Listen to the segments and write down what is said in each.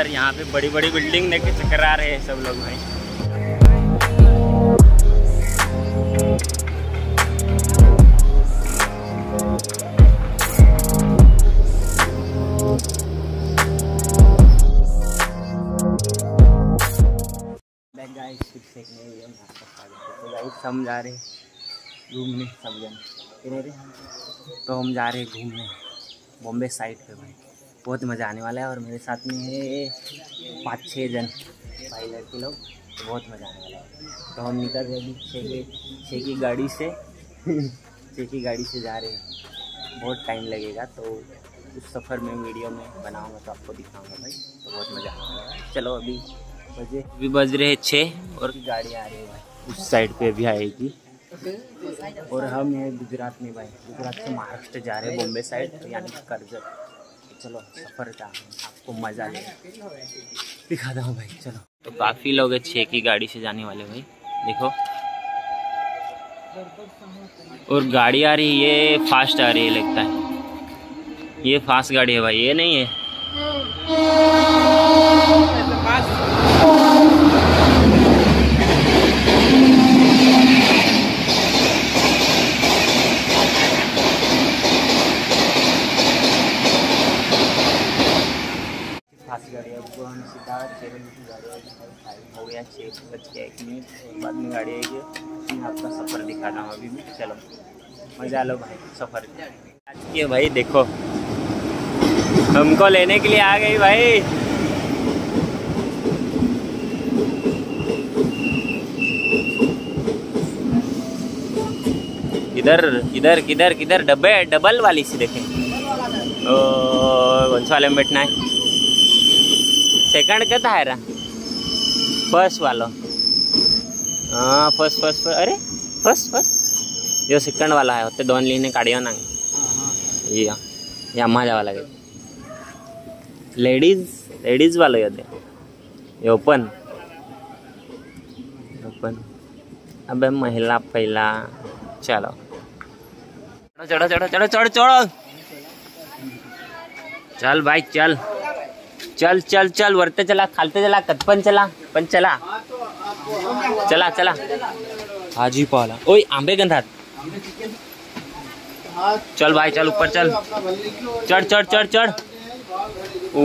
अंदर यहाँ पे बड़ी बड़ी बिल्डिंग देख के चक्कर आ रहे हैं सब लोग भाई। तो हम जा रहे घूमने सब जन? तो हम जा रहे घूमने, बॉम्बे साइड पे भाई। बहुत मज़ा आने वाला है और मेरे साथ में है पाँच छः जन भाई लड़के लोग तो बहुत मज़ा आने वाला है। तो हम निकल रहे अभी छः के छः की गाड़ी से छः की गाड़ी से जा रहे हैं। बहुत टाइम लगेगा तो उस सफ़र में वीडियो में बनाऊँगा तो आपको दिखाऊँगा भाई तो बहुत मज़ा आने वाला है। चलो अभी बजे अभी बज रहे हैं छः और गाड़ी आ रही है भाई। उस साइड पे भी आएगी। और हम हैं गुजरात में भाई गुजरात से महाराष्ट्र जा रहे हैं बॉम्बे साइड तो यानी कर्जत। चलो, सफ़र का आपको मज़ा दिखा दो भाई, चलो। तो काफ़ी लोग हैं छः की गाड़ी से जाने वाले भाई, देखो। और गाड़ी आ रही है, ये फास्ट आ रही है, लगता है। ये फास्ट गाड़ी है भाई, ये नहीं है। फास्ट गाड़ी है अब हम सीधा छः बजे की गाड़ी आएगी टाइम हो गया छः बज के एक मिनट और बाद में गाड़ी आएगी मैं आपका सफ़र दिखाता हूँ अभी भी। चलो, मज़ा लो भाई, सफ़र। आज के भाई देखो, हमको लेने के लिए आ गई भाई। इधर इधर, किधर किधर डब्बे डबल वाली सी देखें। ओ, कौन सा वाले में बैठना है? सेकंड है रा. फ़र्स्ट वालो. हाँ फ़र्स्ट फ़र्स्ट अरे फ़र्स्ट फ़र्स्ट यो सेकंड वाला है होते दोन लिहिणे काढियो ना. ये, या या माझ्या वाला लेडीज़ लेडीज़ वाला येते ये ओपन ओपन अबे, महिला पहिला. चलो. चढ़ो चढ़ो चढ़ो चढ़ो चढ़ो चल भाई चल. चल चल चल, वरते चला, खालते चला कतपन चला, पण चला. चला चला. भाजी पाला ओय, आंबे गंधात. चल भाई, चल ऊपर, चल. चढ़ चढ़ चढ़ चढ़. ओ.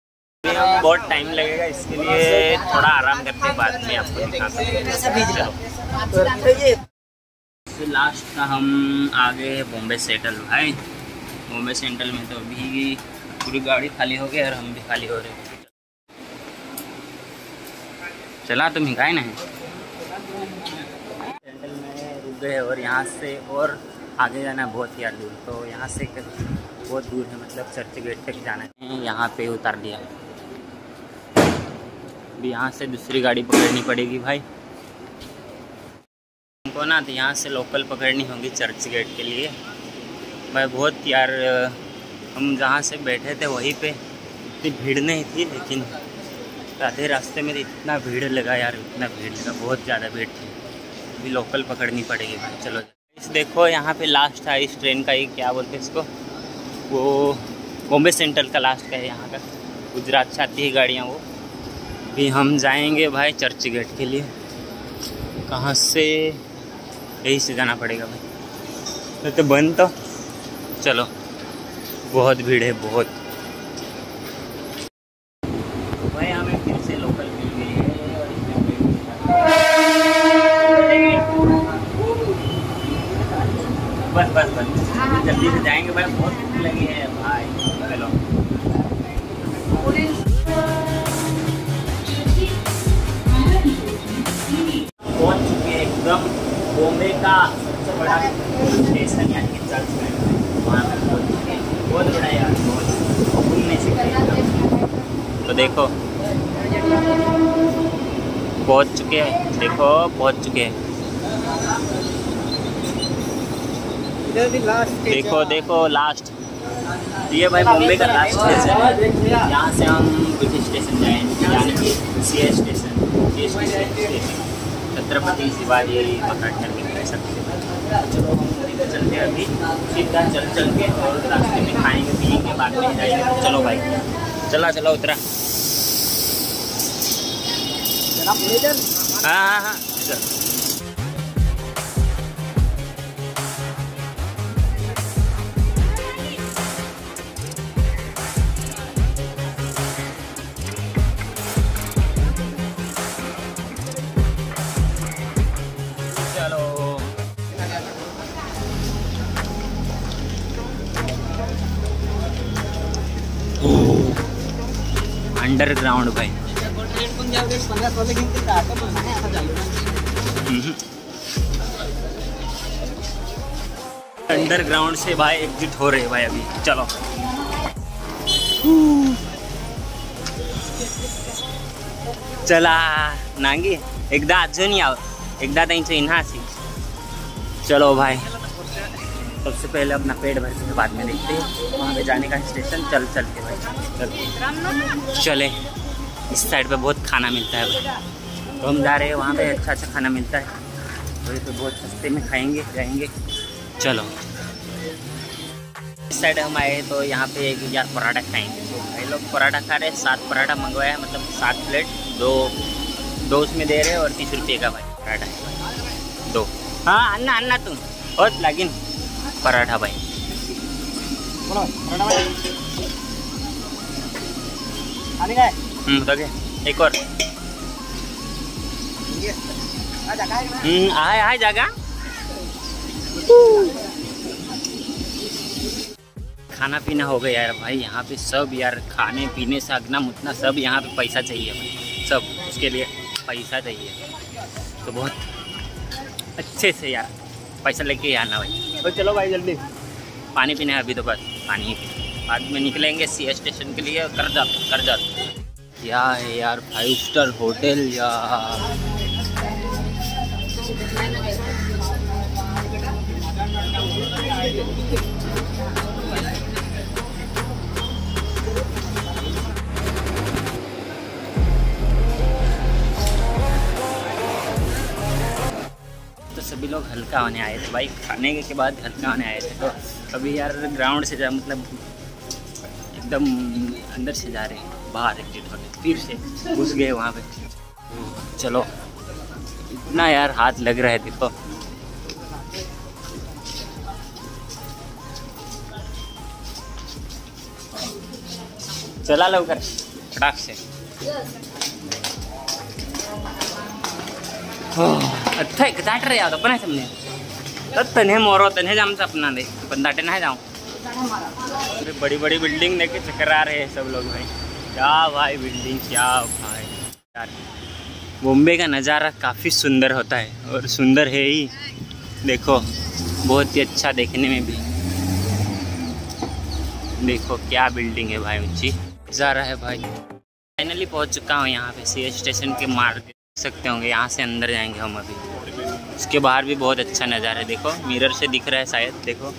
बहुत टाइम लगेगा इसके लिए थोड़ा आराम करते बाद में आपको दिखाते हैं। लास्ट का हम आ गए बॉम्बे सेटल भाई। बॉम्बे सेंट्रल में तो अभी पूरी गाड़ी खाली हो गई और हम भी खाली हो रहे हैं। चला तुम ही गाय नहीं। सेंट्रल में रुक गए और यहाँ से और आगे जाना बहुत ही दूर तो यहाँ से बहुत दूर है मतलब चर्च गेट तक जाना है। यहाँ पे उतार दिया। अभी यहाँ से दूसरी गाड़ी पकड़नी पड़ेगी भाई। हमको ना तो यहाँ से लोकल पकड़नी होगी चर्च गेट के लिए। भाई बहुत यार, हम जहाँ से बैठे थे वहीं पे इतनी भीड़ नहीं थी, लेकिन आधे रास्ते में इतना भीड़ लगा यार, इतना भीड़ लगा, बहुत ज़्यादा भीड़ थी। अभी लोकल पकड़नी पड़ेगी भाई, चलो। इस देखो, यहाँ पे लास्ट था इस ट्रेन का ही, क्या बोलते हैं इसको? वो बॉम्बे सेंट्रल का लास्ट का है यहाँ का। गुजरात से आती है गाड़ियाँ वो। अभी हम जाएँगे भाई चर्च गेट के लिए। कहाँ से? यही से जाना पड़ेगा भाई। नहीं तो बंद तो। चलो, बहुत भीड़ है, बहुत। भाई हमें फिर से लोकल मिल गई है बस बस बस। जल्दी से जाएँगे भाई, बहुत लगी है, भाई। बॉम्बे का सबसे बड़ा स्टेशन यानी कि चर्च है। वहाँ पे बहुत बड़ा यार बहुत। घूमने से तो देखो। पहुँच चुके हैं। देखो पहुँच चुके हैं। देखो देखो लास्ट ये भाई बॉम्बे का लास्ट स्टेशन है। यहाँ से हम कुछ स्टेशन जाएँगे। यानी कि C S station C S station Chhatrapati Shivaji Maharaj के कह सकते हैं चलो चलते अभी सीधा चल चल के और रास्ते में खाएँगे पीएँगे बाद में जाएँगे. चलो भाई. चला चला उतरा. हाँ हाँ हाँ. अंडरग्राउंड भाई। अंडरग्राउंड से भाई एग्जिट हो रहे भाई अभी। चलो। चला। नांगी एकदा अजून याव एकदा त्यांच्या इन्हासी चलो भाई। सबसे पहले अपना पेट भरने के बाद में देखते हैं। वहाँ पे जाने का स्टेशन चल चल के भाई। चले। इस साइड पे बहुत खाना मिलता है भाई। तो हम जा रहे हैं वहाँ पे अच्छा अच्छा खाना मिलता है। तो ये तो बहुत सस्ते में खाएँगे जाएँगे चलो। इस साइड हम आए तो यहाँ पे एक यार पराठा खाएँगे। तो भाई लोग पराठा खा रहे हैं, सात पराठा मंगवाया है मतलब सात प्लेट दो दो उसमें दे रहे हैं और तीस रुपये का भाई पराठा है। दो। हाँ अन्ना अन्ना तुम बहुत लागिन। पराठा भाई। हम्म? एक और हम्म, आए आए जागा. खाना पीना हो गया यार भाई यहाँ पे सब यार खाने पीने से अगना मुतना सब यहाँ पे पैसा चाहिए भाई। सब उसके लिए पैसा चाहिए। तो बहुत अच्छे से यार पैसा लेके आना भाई। तो चलो भाई जल्दी। पानी पीना है अभी तो बस, पानी ही बाद में निकलेंगे सी स्टेशन के लिए कर्जा करजा क्या है यार फाइव स्टार होटल यार लोग हल्का होने आए थे। भाई खाने के बाद हल्का होने आए थे। तो अभी यार ग्राउंड से जा मतलब एकदम अंदर से जा रहे हैं। बाहर एग्जिट होने फिर से घुस गए वहाँ पे। चलो। इतना यार हाथ लग रहा है देखो। चला लवकर फटाक से। अच्छा एक दाट रे याद पण समने तन्हे मोरो, तन्हे जामचा अपना दे पण दाटे नहीं जाऊँ। अरे बड़ी बड़ी बिल्डिंग देख के चक्कर आ रहे हैं सब लोग भाई। क्या भाई बिल्डिंग क्या भाई। यार बॉम्बे का नज़ारा काफ़ी सुंदर होता है, और सुंदर है ही। देखो, बहुत ही अच्छा देखने में भी। देखो, क्या बिल्डिंग है भाई ऊँची। रहा है भाई। फाइनली पहुँच चुका हूँ यहाँ पे सी स्टेशन के मार्ग। सकते होंगे, यहाँ से अंदर जाएँगे हम अभी। उसके बाहर भी बहुत अच्छा नज़ारा है, देखो मिरर से दिख रहा है शायद, देखो।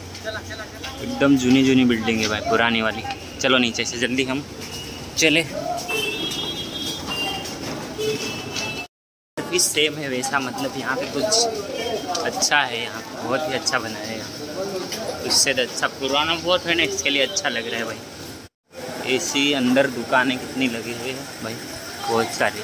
एकदम जूनी जूनी बिल्डिंग है भाई, पुरानी वाली। चलो नीचे से, जल्दी हम चले। भी सेम है वैसा मतलब यहाँ पे कुछ अच्छा है, यहाँ बहुत ही अच्छा बना है। यहाँ उससे तो अच्छा पुराना बहुत है ना, इसके लिए अच्छा लग रहा है भाई। एसी अंदर दुकानें कितनी लगी हुई है भाई, बहुत सारी।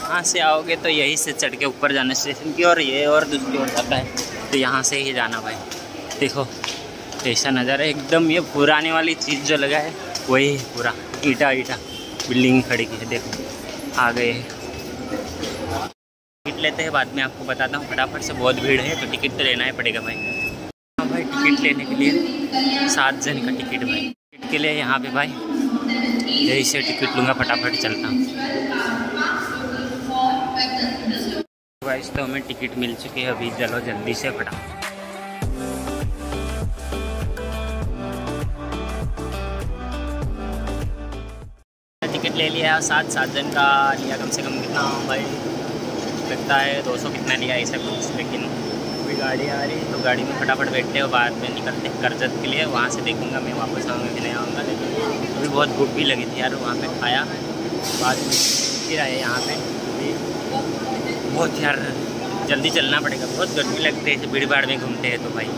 यहाँ से आओगे तो यहीं से चढ़ के ऊपर जाना स्टेशन की और ये और दूसरी ओर जाता है। तो यहाँ से ही जाना भाई। देखो, ऐसा नज़ारा एकदम ये पुराने वाली चीज़ जो लगा है, वही है पूरा। ईटा ईटा। बिल्डिंग खड़ी की है, देखो। आ गए टिकट लेते हैं, बाद में आपको बताता हूँ। फटाफट से, बहुत भीड़ है तो टिकट तो लेना ही पड़ेगा भाई। हाँ भाई, टिकट लेने के लिए सात जन का टिकट भाई। टिकट के लिए यहाँ पे भाई यही से टिकट लूँगा, फटाफट चलता हूँ। वाइस तो हमें टिकट मिल चुकी है, अभी चलो जल्दी से फटाफट। टिकट ले लिया सात सात जन का लिया कम से कम कितना, भाई, लगता है दो सौ कितना लिया ऐसा कुछ, लेकिन गाड़ी आ रही है तो गाड़ी में फटाफट बैठते हो बाद में निकलते करजत के लिए। वहाँ से देखूँगा मैं, वापस आऊँगा कि नहीं आऊँगा। लेकिन अभी बहुत भूख भी लगी थी यार, वहाँ पे खाया। बाद में फिर आए यहाँ पे। बहुत यार, जल्दी चलना पड़ेगा। बहुत गर्मी लगती है, भीड़ भाड़ में घूमते हैं तो भाई।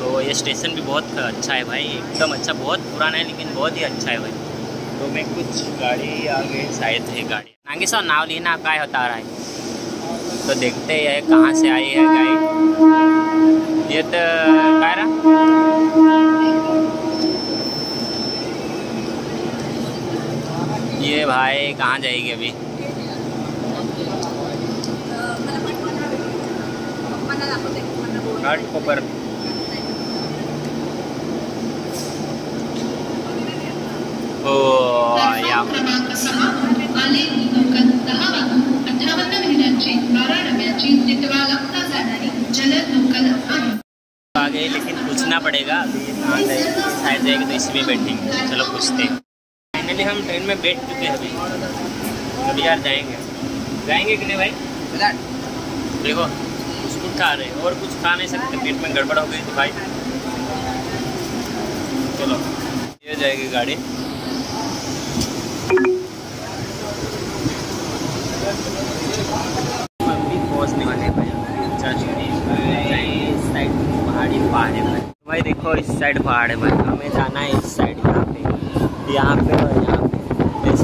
तो ये स्टेशन भी बहुत अच्छा है भाई, एकदम अच्छा बहुत पुराना है, लेकिन बहुत ही अच्छा है भाई। तो मैं कुछ गाड़ी आ गई शायद है गाड़ी। आगे सर नाव लेना क्या होता रहा है। तो देखते हैं कहाँ से आई है गाड़ी ये तो क्या रहा ये भाई कहाँ जाएगी अभी? कोपर ओ या लेकिन पड़ेगा। अभी कहाँ जाएगी शायद जाएगी तो इसी में बैठेंगे। चलो पूछते हैं। फाइनली हम ट्रेन में बैठ चुके हैं अभी। अभी यार जाएँगे। जाएँगे कि नहीं भाई? देखो बिस्कुट खा रहे हैं और कुछ खा नहीं सकते। पेट में गड़बड़ हो गई तो भाई। चलो ये जाएगी गाड़ी। पहुँचने वाले हैं भाई जा चुके साइड पहाड़ी पहाड़ है। भाई देखो इस साइड पहाड़ है, भाई। हमें जाना है इस साइड यहाँ पे यहाँ पे और यहाँ